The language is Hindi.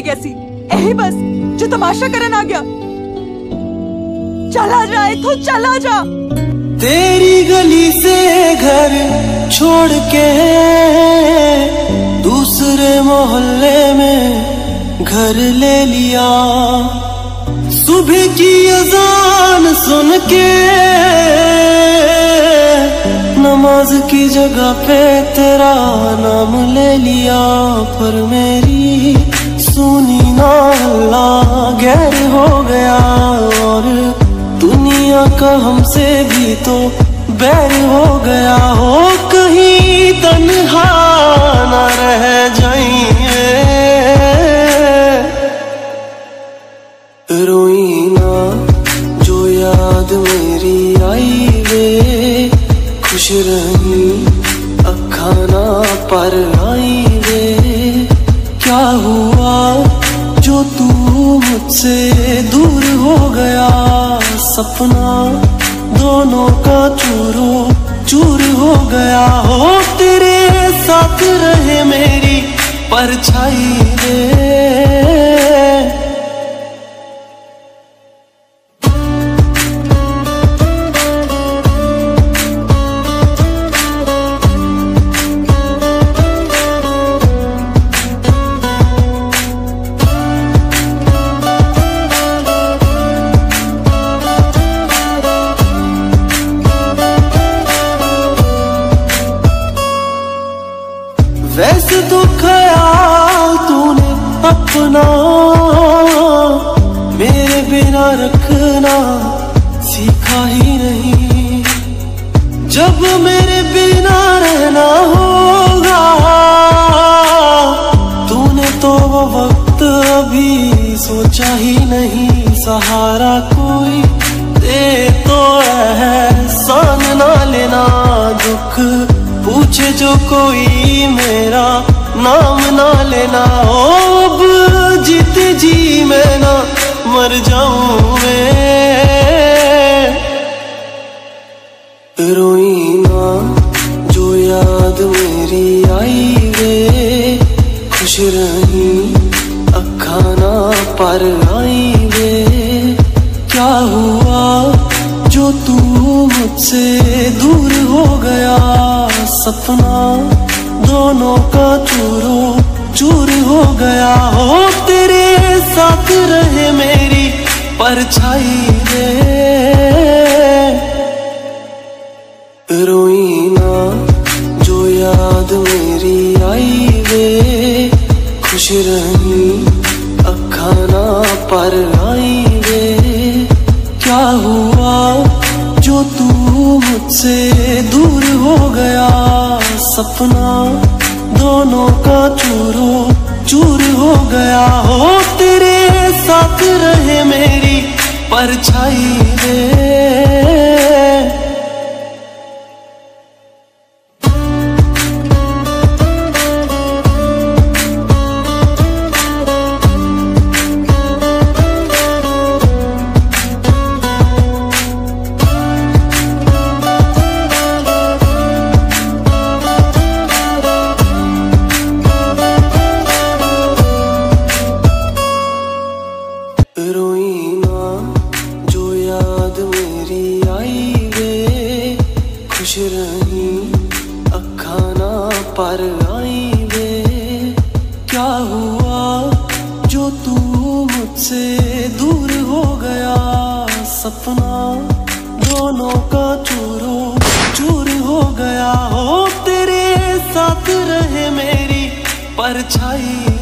है कैसी यही बस, जो तमाशा करन आ गया। चला जा इथो चला जा। तेरी गली से घर छोड़ के दूसरे मोहल्ले में घर ले लिया। सुबह की अजान सुन के नमाज़ की जगह पे तेरा नाम ले लिया। पर मेरी सुनी ना गैर हो गया और दुनिया का हमसे भी तो बैर हो गया हो। कहीं तन्हा न रह जाइए रोई ना जो याद मेरी आई वे। खुश रही अखा ना पर आई मुझसे दूर हो गया सपना। दोनों का चूरो चूर हो गया। हो तेरे साथ रहे मेरी परछाई रे। अपना मेरे बिना रखना सीखा ही नहीं। जब मेरे बिना रहना होगा, तूने तो वो वक्त अभी सोचा ही नहीं, सहारा कोई दे तो एहसान ना लेना, दुख पूछे जो कोई मेरा नाम ना लेना। ओ जी मैं ना मर जाऊँ मैं रोई ना जो याद मेरी आई वे। खुश रही अखा ना पर आई वे। क्या हुआ जो तू मुझसे दूर हो गया? सपना दोनों का चूरो चूर हो गया। हो साथ रहे मेरी परछाई रे। रोई ना जो याद मेरी आई वे खुश रही अखा ना पर आई वे क्या हुआ जो तू मुझसे दूर हो गया? सपना दोनों का चूरो चूर हो गया। हो तेरे साथ रहे मेरी परछाई रे। मेरी आई वे खुश रही अखा ना पर आई वे क्या हुआ जो तू मुझसे दूर हो गया? सपना दोनों का चूरो चूर हो गया। हो तेरे साथ रहे मेरी परछाई